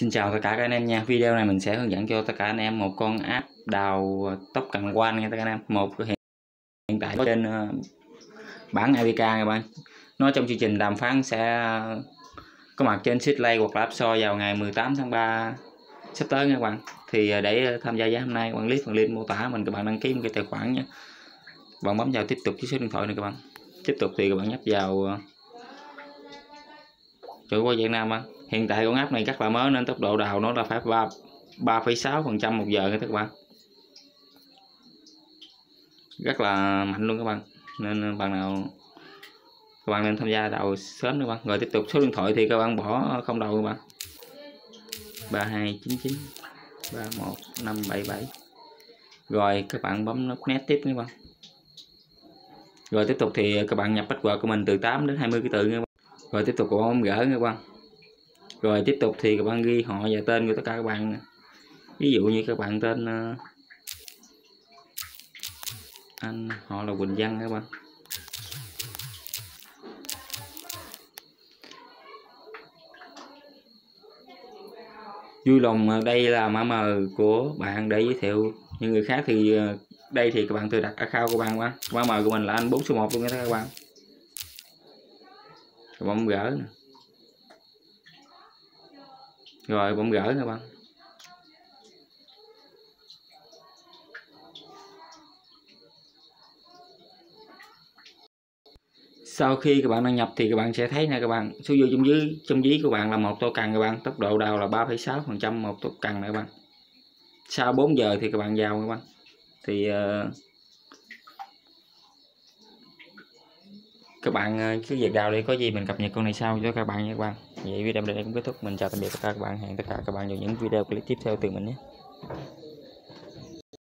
Xin chào tất cả các anh em nha. Video này mình sẽ hướng dẫn cho tất cả anh em một con app đào tóc cận quan nha tất cả anh em. Một hiện, hiện tại có trên ờ, bản APK các bạn. Nó trong chương trình đàm phán sẽ có mặt trên Sitlay hoặc là App Store vào ngày 18 tháng 3 sắp tới nha các bạn. Thì ờ, để ờ, tham gia giá hôm nay, quản lý phần link mô tả mình các bạn đăng ký một cái tài khoản nhé. Bạn bấm vào tiếp tục với số điện thoại này các bạn. Tiếp tục thì các bạn nhấp vào uh, chỗ qua Việt Nam á hiện tại con app này rất là mới nên tốc độ đào nó là phải ba ba phẩy sáu phần trăm một giờ nha các bạn. Rất là mạnh luôn các bạn. Nên bạn nào, các bạn nên tham gia đào sớm các bạn. Rồi tiếp tục số điện thoại thì các bạn bỏ không đầu các bạn. Ba hai chín chín, ba một năm bảy bảy. Rồi các bạn bấm nút nét tiếp các bạn. Rồi tiếp tục thì các bạn nhập password của mình từ 8 đến 20 cái tự nha rồi tiếp tục các bạn nha các bạn rồi tiếp tục thì các bạn ghi họ và tên của tất cả các bạn. Ví dụ như các bạn tên ờ, anh, họ là Quỳnh Văn các bạn. Vui lòng ờ, đây là mã mờ của bạn để giới thiệu. Những người khác thì ờ, đây thì các bạn tự đặt account của bạn quá mã mờ của mình là anh 4 số 1 luôn nha các bạn. Các bạn gỡ nè rồi bấm gỡ các bạn sau khi các bạn đăng nhập thì các bạn sẽ thấy nè các bạn số dư trong dưới trong dưới của bạn là một tô cần các bạn tốc độ đào là 3,6 phần trăm một tô cần nè các bạn. Sau 4 giờ thì các bạn vào các bạn. Thì uh, các bạn ờ, cứ việc đào đi, có gì mình cập nhật con này sau cho các bạn nha các bạn. Vậy video này cũng kết thúc. Mình chào tạm biệt tất cả các bạn. Hẹn tất cả các bạn vào những video clip tiếp theo từ mình nhé.